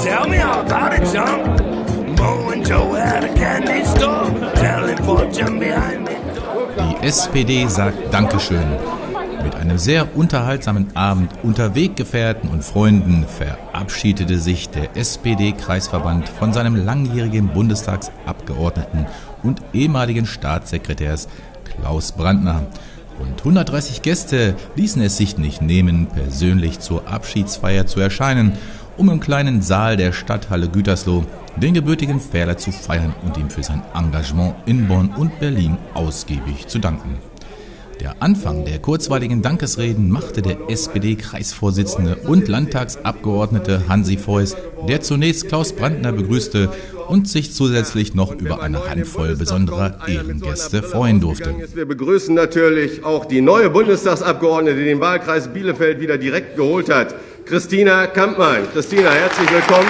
Tell me all about it, John. Mo and Joe had a candy store. Die SPD sagt Dankeschön. Mit einem sehr unterhaltsamen Abend unter Weggefährten und Freunden verabschiedete sich der SPD-Kreisverband von seinem langjährigen Bundestagsabgeordneten und ehemaligen Staatssekretärs Klaus Brandner. Rund 130 Gäste ließen es sich nicht nehmen, persönlich zur Abschiedsfeier zu erscheinen, um im kleinen Saal der Stadthalle Gütersloh den gebürtigen Fährler zu feiern und ihm für sein Engagement in Bonn und Berlin ausgiebig zu danken. Der Anfang der kurzweiligen Dankesreden machte der SPD-Kreisvorsitzende und Landtagsabgeordnete Hansi Feuß, der zunächst Klaus Brandner begrüßte und sich zusätzlich noch über eine Handvoll besonderer Ehrengäste freuen durfte. Wir begrüßen natürlich auch die neue Bundestagsabgeordnete, die den Wahlkreis Bielefeld wieder direkt geholt hat, Christina Kampmann. Christina, herzlich willkommen.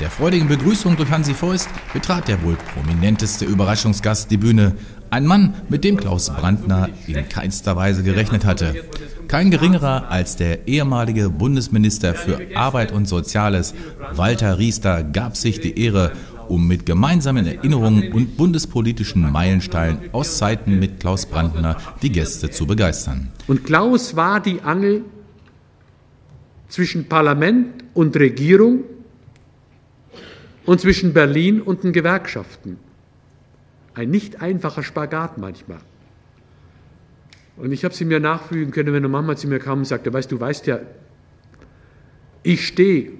Der freudigen Begrüßung durch Hansi Feust betrat der wohl prominenteste Überraschungsgast die Bühne. Ein Mann, mit dem Klaus Brandner in keinster Weise gerechnet hatte. Kein geringerer als der ehemalige Bundesminister für Arbeit und Soziales, Walter Riester, gab sich die Ehre, um mit gemeinsamen Erinnerungen und bundespolitischen Meilensteinen aus Zeiten mit Klaus Brandner die Gäste zu begeistern. Und Klaus war die Angel zwischen Parlament und Regierung und zwischen Berlin und den Gewerkschaften. Ein nicht einfacher Spagat manchmal. Und ich habe sie mir nachfügen können, wenn eine Mama zu mir kam und sagte, weißt du, weißt ja, ich stehe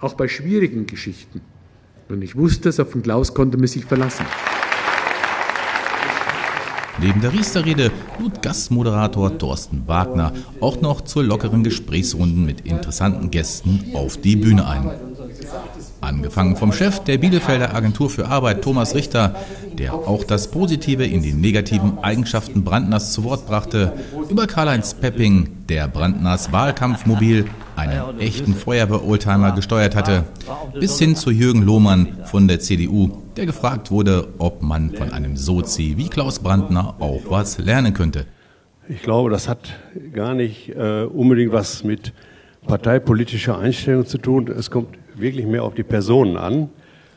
auch bei schwierigen Geschichten. Und ich wusste es, auf den Klaus konnte man sich verlassen. Neben der Riester-Rede lud Gastmoderator Thorsten Wagner auch noch zur lockeren Gesprächsrunden mit interessanten Gästen auf die Bühne ein. Angefangen vom Chef der Bielefelder Agentur für Arbeit, Thomas Richter, der auch das Positive in die negativen Eigenschaften Brandners zu Wort brachte, über Karl-Heinz Pepping, der Brandners Wahlkampfmobil, einen echten Feuerwehr-Oldtimer gesteuert hatte, bis hin zu Jürgen Lohmann von der CDU, der gefragt wurde, ob man von einem Sozi wie Klaus Brandner auch was lernen könnte. Ich glaube, das hat gar nicht äh, unbedingt was mit parteipolitischer Einstellung zu tun. Es kommt wirklich mehr auf die Personen an.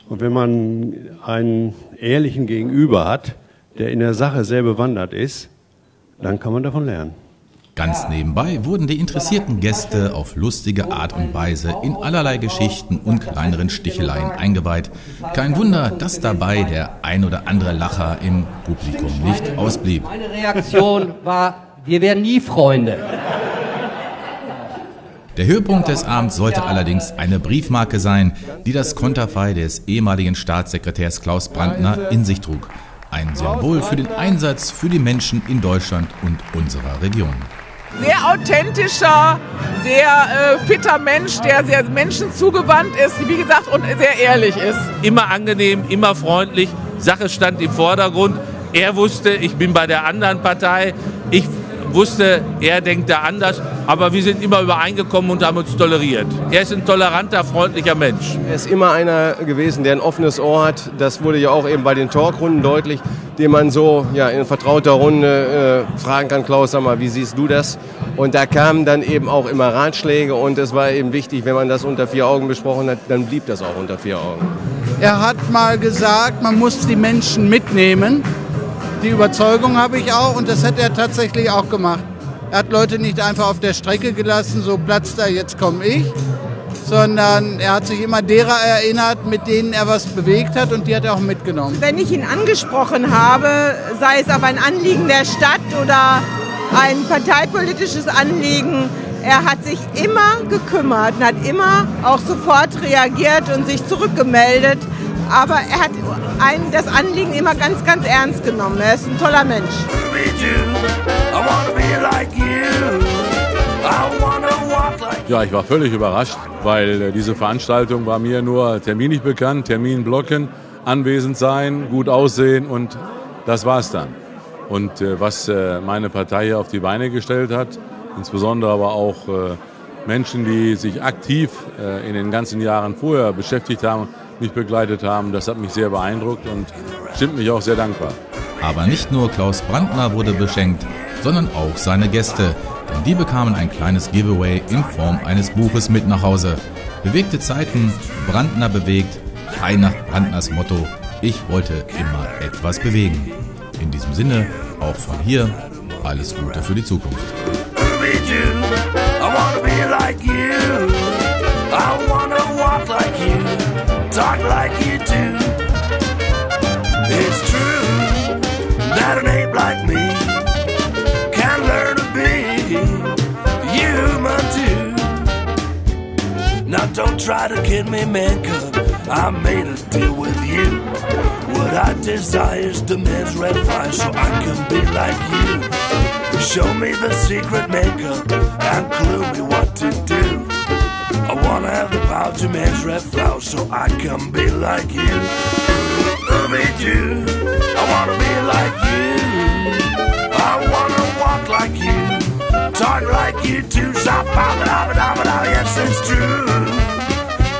Und wenn man einen ehrlichen Gegenüber hat, der in der Sache sehr bewandert ist, dann kann man davon lernen. Ganz nebenbei wurden die interessierten Gäste auf lustige Art und Weise in allerlei Geschichten und kleineren Sticheleien eingeweiht. Kein Wunder, dass dabei der ein oder andere Lacher im Publikum nicht ausblieb. Meine Reaktion war, wir werden nie Freunde. Der Höhepunkt des Abends sollte allerdings eine Briefmarke sein, die das Konterfei des ehemaligen Staatssekretärs Klaus Brandner in sich trug. Ein Symbol für den Einsatz für die Menschen in Deutschland und unserer Region. Sehr authentischer, sehr äh, fitter Mensch, der sehr menschenzugewandt ist, wie gesagt, und sehr ehrlich ist. Immer angenehm, immer freundlich. Sache stand im Vordergrund. Er wusste, ich bin bei der anderen Partei. Ich wusste, er denkt da anders, aber wir sind immer übereingekommen und haben uns toleriert. Er ist ein toleranter, freundlicher Mensch. Er ist immer einer gewesen, der ein offenes Ohr hat. Das wurde ja auch eben bei den Talkrunden deutlich, den man so ja, in vertrauter Runde äh, fragen kann, Klaus, sag mal, wie siehst du das? Und da kamen dann eben auch immer Ratschläge und es war eben wichtig, wenn man das unter vier Augen besprochen hat, dann blieb das auch unter vier Augen. Er hat mal gesagt, man muss die Menschen mitnehmen. Die Überzeugung habe ich auch und das hat er tatsächlich auch gemacht. Er hat Leute nicht einfach auf der Strecke gelassen, so Platz da, jetzt komme ich, sondern er hat sich immer derer erinnert, mit denen er was bewegt hat und die hat er auch mitgenommen. Wenn ich ihn angesprochen habe, sei es auf ein Anliegen der Stadt oder ein parteipolitisches Anliegen, er hat sich immer gekümmert und hat immer auch sofort reagiert und sich zurückgemeldet. Aber er hat ein, das Anliegen immer ganz, ganz ernst genommen. Er ist ein toller Mensch. Ja, ich war völlig überrascht, weil äh, diese Veranstaltung war mir nur terminlich bekannt, Termin blocken, anwesend sein, gut aussehen und das war's dann. Und äh, was äh, meine Partei hier auf die Beine gestellt hat, insbesondere aber auch äh, Menschen, die sich aktiv äh, in den ganzen Jahren vorher beschäftigt haben, mich begleitet haben, das hat mich sehr beeindruckt und stimmt mich auch sehr dankbar. Aber nicht nur Klaus Brandner wurde beschenkt, sondern auch seine Gäste, denn die bekamen ein kleines Giveaway in Form eines Buches mit nach Hause. Bewegte Zeiten, Brandner bewegt, frei nach Brandners Motto, ich wollte immer etwas bewegen. In diesem Sinne, auch von hier, alles Gute für die Zukunft. Talk like you do. It's true that an ape like me can learn to be human too. Now don't try to kid me, man, cause I made a deal with you. What I desire is the man's red fire so I can be like you. Show me the secret makeup and clue me what to do out to man's red flower so I can be like you. Love me too. I wanna be like you. I wanna walk like you. Talk like you too. Stop, pop, it, up, it, up, it. Yes, it's true.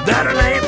That it ain't